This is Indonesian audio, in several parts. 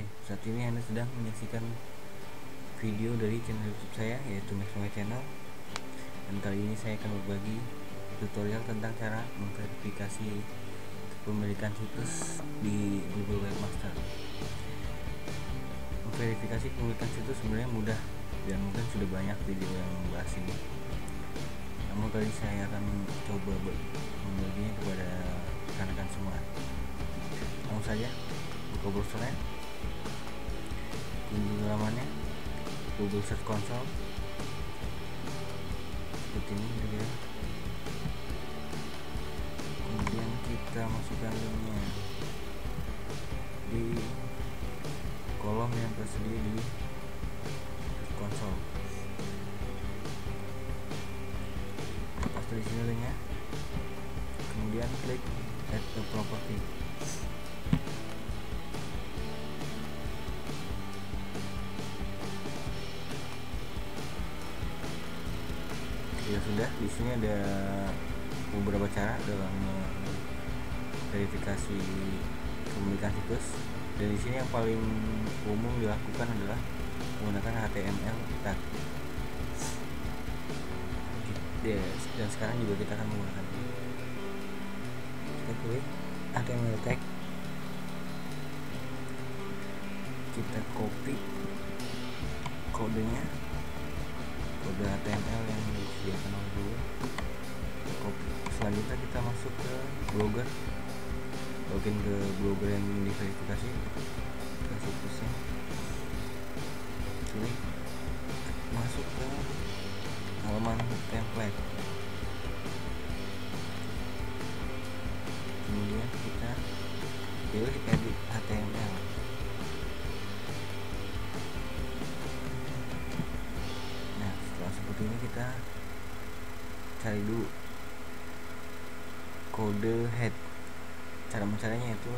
Hai, saat ini Anda sedang menyaksikan video dari channel YouTube saya yaitu Maxwell Channel. Dan kali ini saya akan berbagi tutorial tentang cara memverifikasi pemilikan situs di Google Webmaster. Memverifikasi pemilikan situs sebenarnya mudah dan mungkin sudah banyak video yang membahas ini. Namun kali ini saya akan coba membaginya kepada rekan-rekan semua. Langsung saja buka browsernya kunjungi lamannya Google Search Console. Seperti ini gitu ya kemudian kita masukkan linknya. Di kolom yang tersedia di Search Console. Paste di sini linknya. Kemudian klik add the property ya sudah di sini ada beberapa cara dalam verifikasi kepemilikan situs dan di sini yang paling umum dilakukan adalah menggunakan HTML tag dan sekarang juga kita akan menggunakan ini. Kita klik HTML tag. Kita copy kodenya kode HTML yang disediakan oleh Google selanjutnya kita masuk ke blogger. Login ke blogger yang diverifikasi. Ke situsnya klik masuk ke halaman template. Kemudian kita pilih ini kita cari dulu kode head. Cara mencarinya itu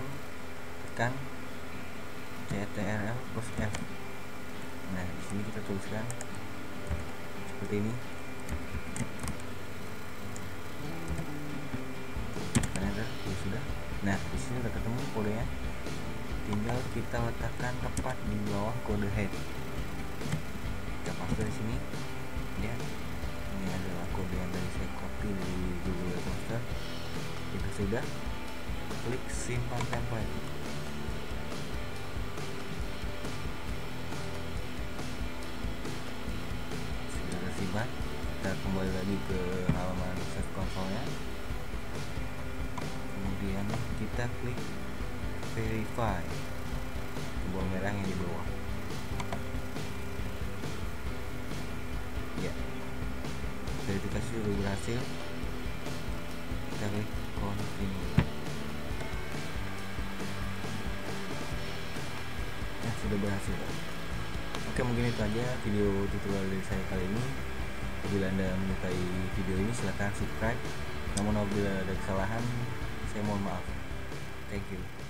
tekan ctrl plus f. Nah di sini kita tuliskan seperti ini. Enter ya sudah. Nah di sini udah ketemu kodenya. Tinggal kita letakkan tepat di bawah kode head jika sudah klik simpan template. Sudah tersimpan kita kembali lagi ke halaman search console nya kemudian kita klik verify. Tombol merah yang di bawah. Ya. Verifikasi sudah berhasil sudah berhasil. Oke mungkin itu aja video tutorial dari saya kali ini. Bila anda menyukai video ini silahkan subscribe. Namun apabila ada kesalahan saya mohon maaf. Thank you